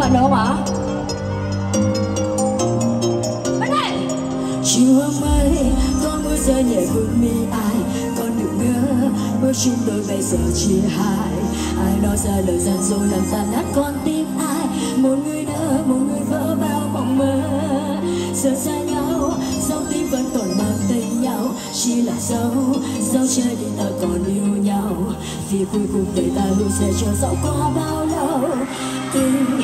anh mình được không ạ bên đây. Chiều mây con mưa rơi nhẹ vương mi ai. Con đừng ngỡ, bước chúng tôi bây giờ chia hai. Ai nói ra lời gian dối làm tan nát con tim ai. Một người đỡ, một người vỡ bao mộng mơ. Giờ xa nhau sau tim vẫn còn mang tên nhau. Chỉ là dấu dấu chơi đi ta còn yêu nhau. Vì cuối cùng đời ta luôn sẽ chờ dẫu qua bao lâu tình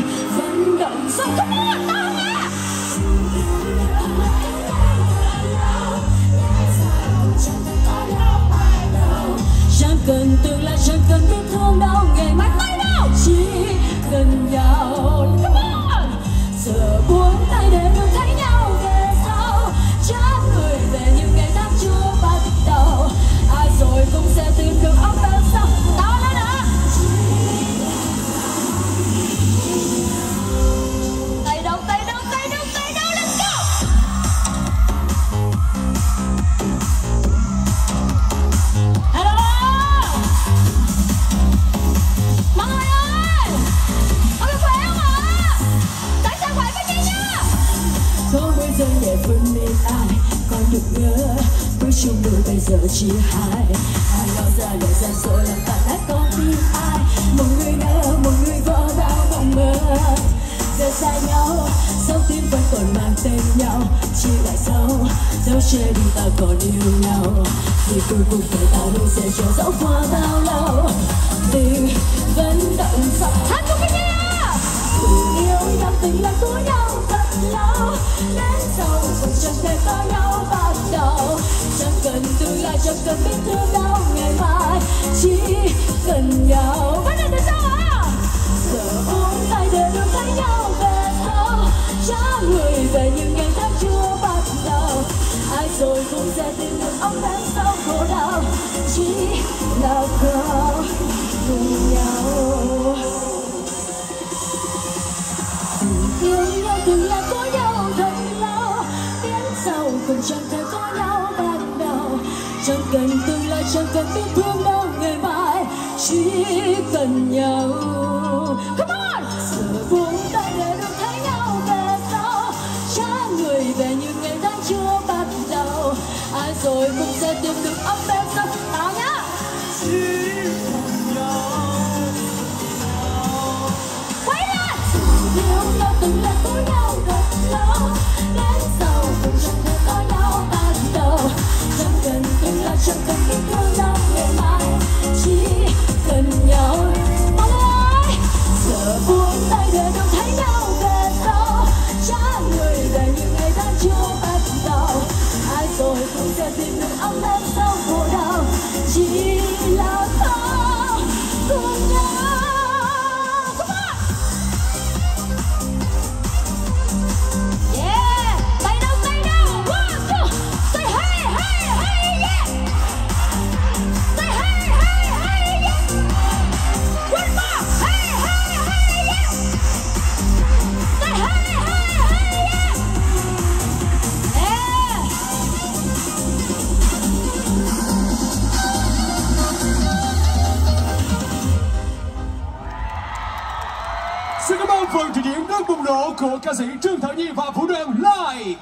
được nhớ. Bước chung đôi bây giờ chỉ hai. Hai lo ra để gian dối làm ta nát con tim ai một người nợ một người vỡ bao mộng mơ. Giờ xa nhau sau tim vẫn còn mang tên nhau. Chỉ lại sau dấu che đi ta còn yêu nhau. Thì cuối cùng đời ta đâu sẽ cho dẫu qua bao lâu. Tình vẫn động dọc hát cùng với nha tình yêu nhau, tình là của nhau thật lâu. Đến sau cũng chẳng thể có nhau chẳng cần biết thương đau ngày mai. Chỉ cần nhau. Vấn đề từ sao ạ? Giờ ôm tay để được thấy nhau về sau trả người về những ngày tháng chưa bắt đầu. Ai rồi cũng sẽ tìm được ông bên sau khổ đau. Chỉ cần tương lai chẳng cần biết thương đâu ngày mai, chỉ cần nhau. Come on! Giờ buông tay để được thấy nhau về sau trả người về những ngày tháng chưa bắt đầu. Ai rồi cũng sẽ tìm được ấm bên sau tao nhá quay lại! Yêu nhau từng là rồi cũng sẽ tìm Xin cảm ơn phần trình diễn rất bùng nổ của ca sĩ Trương Thảo Nhi và Vũ Đoàn Live.